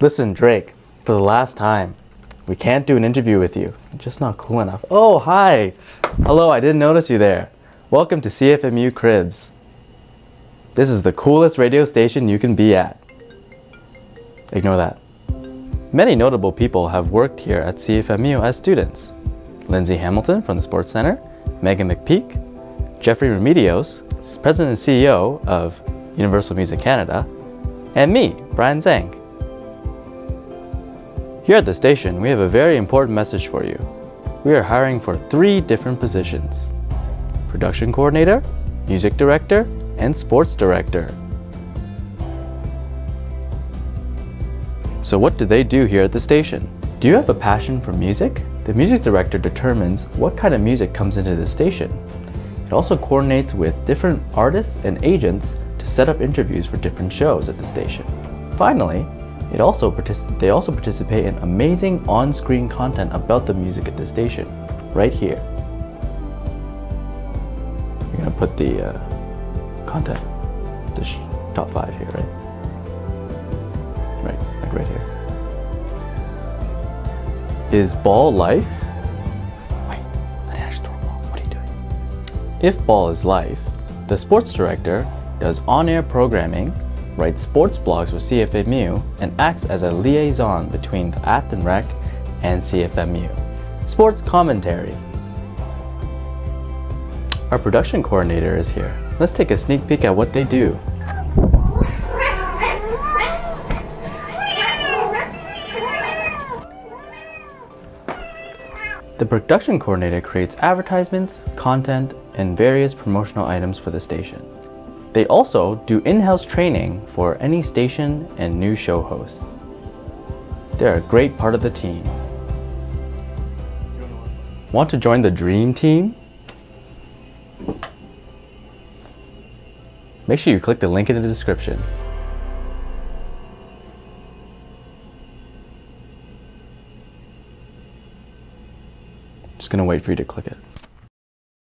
Listen, Drake, for the last time, we can't do an interview with you. Just not cool enough. Oh, hi. Hello, I didn't notice you there. Welcome to CFMU Cribs. This is the coolest radio station you can be at. Ignore that. Many notable people have worked here at CFMU as students. Lindsay Hamilton from the Sports Center, Meghan McPeak, Jeffrey Remedios, President and CEO of Universal Music Canada, and me, Brian Zhang. Here at the station, we have a very important message for you. We are hiring for three different positions. Production Coordinator, Music Director, and Sports Director. So what do they do here at the station? Do you have a passion for music? The music director determines what kind of music comes into the station. It also coordinates with different artists and agents to set up interviews for different shows at the station. Finally, it also they also participate in amazing on-screen content about the music at the station, right here. You're gonna put the uh, content, the top five here, right? Right, like right here. Is ball life? Wait, I actually ball. What are you doing? If ball is life, the sports director does on-air programming writes sports blogs for CFMU, and acts as a liaison between the Ath Rec and CFMU. Sports commentary. Our production coordinator is here. Let's take a sneak peek at what they do. The production coordinator creates advertisements, content, and various promotional items for the station. They also do in-house training for any station and new show hosts. They're a great part of the team. Want to join the dream team? Make sure you click the link in the description. Just gonna wait for you to click it.